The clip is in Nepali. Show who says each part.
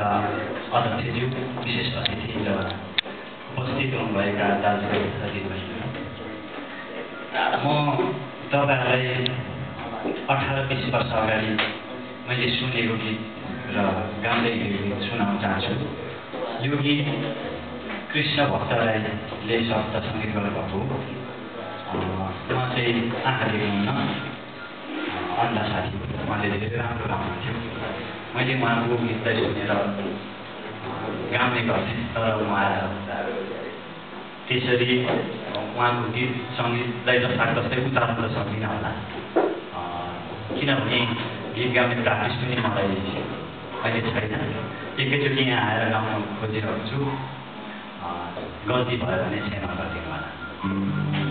Speaker 1: अध्यक्षज्यू विशेष अतिथि र उपस्थित हुनुभएका दाजुभाइ दिदीबहिनीहरू म तपाईँहरूलाई अठार बिस वर्ष अगाडि मैले सुनेको गीत र गाउँदै गीत सुनाउन चाहन्छु। यो गीत कृष्ण भक्त राईले शब्द सङ्गीत गर्नुभएको उहाँ चाहिँ आँखा देख्नुहुन्न अन्धा साथी उहाँले धेरै राम्रो गाउनुहुन्थ्यो। मैले उहाँको गीतलाई सुनेर गाउने गर्थेँ तर उहाँ त्यसरी उहाँको गीत सङ्गीतलाई जस्तातस्तै उतार्न त सक्दिनँ होला। किनभने गीत गाउने प्र्याक्टिस पनि मलाई अहिले छैन। एकैचोटि यहाँ आएर गाउन खोजिरहेको छु। गल्ती भयो भने क्षमा गरिदिनु होला